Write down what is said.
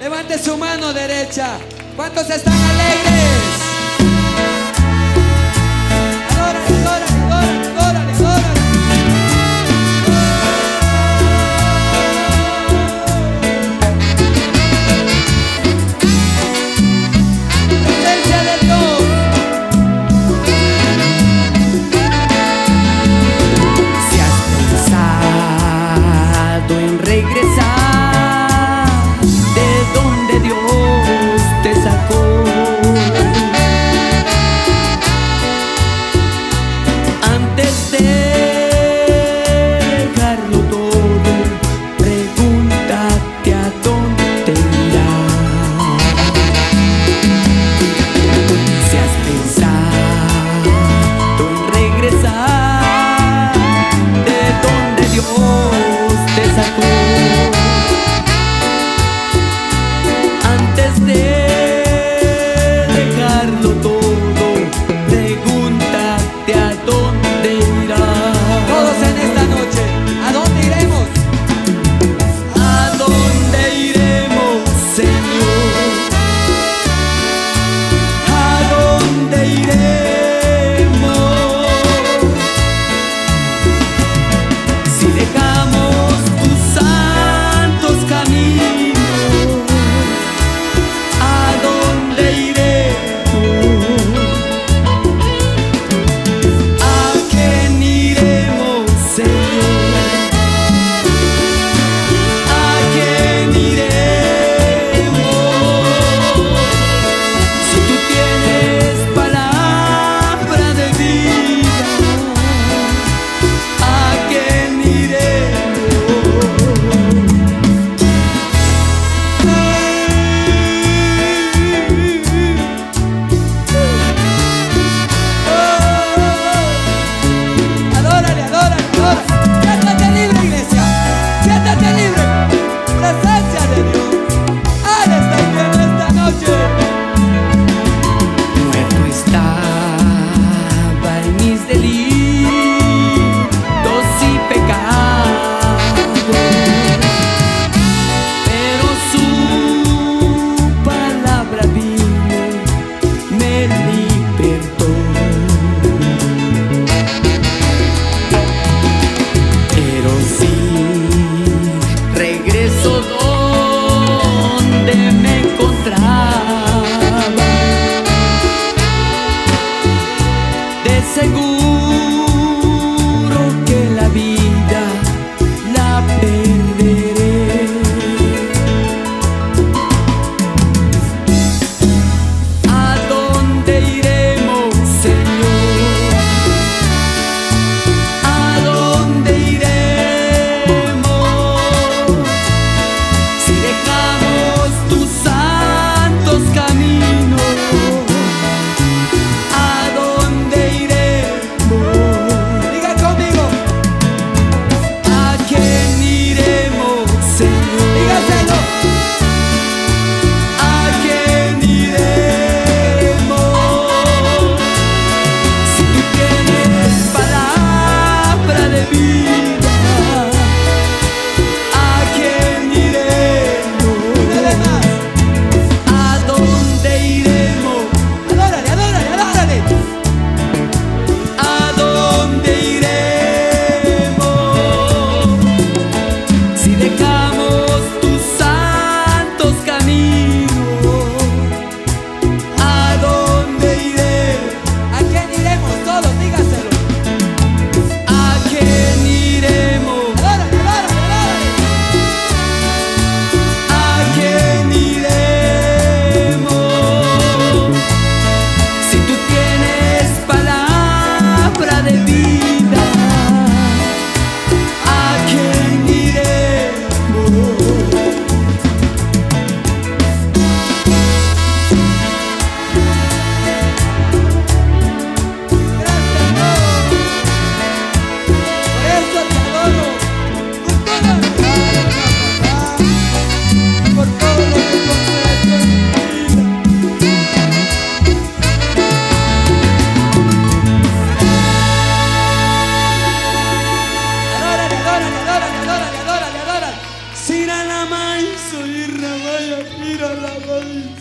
Levante su mano derecha. ¿Cuántos están alegres? Estaba tiro la rodilla.